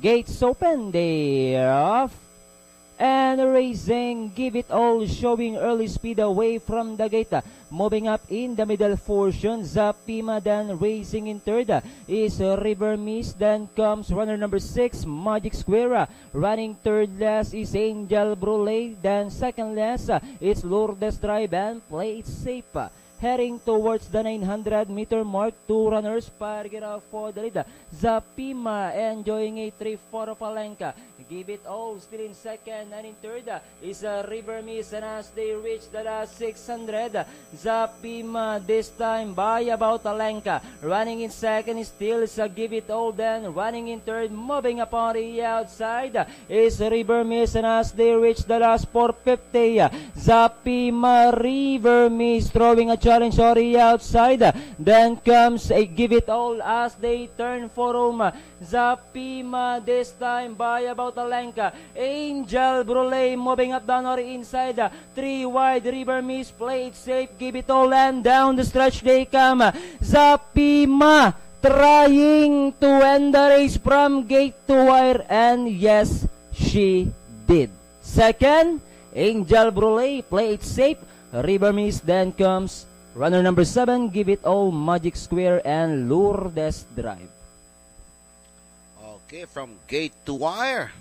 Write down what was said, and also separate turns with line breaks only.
Gates open. They off. And racing, give it all, showing early speed away from the gate. Moving up in the middle portion, Zapima then racing in third is River Mist. Then comes runner number six, Magic Square. Running third last is Angel Brule. Then second last is Lourdes Drive and Play It Safe heading towards the 900 meter mark. Two runners out for the lead. Zapima enjoying a 3-4 Palenka. Give it all still in second and in third is a River Mist and as they reach the last 600 Zapima this time by about Palenka. Running in second still is a Give it all then running in third moving upon the outside is River Mist and as they reach the last 450 Zapima River Mist throwing a challenge sorry outside then comes a Give it all as they turn for home Zapima this time by about Talenka. Angel Brule moving up down or inside. Three wide River Mist played safe. Give it all and down the stretch they come. Zapima trying to end the race from gate to wire and yes, she did. Second, Angel Brule played safe. River Mist then comes runner number seven, Give It All, Magic Square, and Lourdes Drive.
Okay, from gate to wire.